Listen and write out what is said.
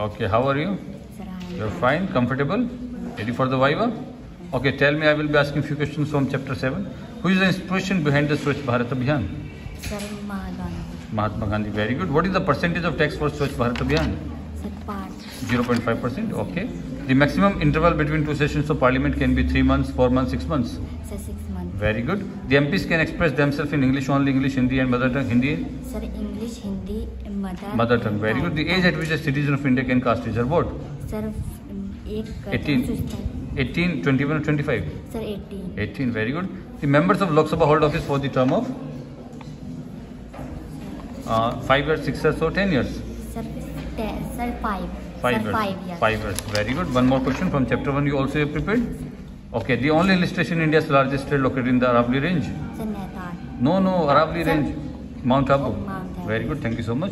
Okay, how are you? Sir, You're fine, comfortable? Ready for the Viva? Okay, tell me, I will be asking few questions from chapter 7. Who is the inspiration behind the Swachh Bharat Abhiyan? Sir, Mahatma Gandhi. Mahatma Gandhi, very good. What is the percentage of tax for Swachh Bharat Abhiyan? 0.5%. Okay. The maximum interval between two sessions of parliament can be 3 months, 4 months, 6 months. Sir, 6 months. Very good. The MPs can express themselves in English only, English, Hindi, and mother tongue. Hindi. Sir, English, Hindi, mother tongue. Very good. The age at which a citizen of India can cast his or vote. Sir, um, uh, 18, 21, or 25. Sir, 18. 18. Very good. The members of Lok Sabha hold office for the term of uh, 5 years, 6 years, or 10 years. sir, five. Five. Sir, five, yes. five years. Very good. One more question from chapter one. You also prepared? Okay. The only hill station in India's largest state located in the Arabli range. Sir, Nepal. No, no, Arabli sir, range, Mount Abu. Mount Abu. Very good. Thank you so much.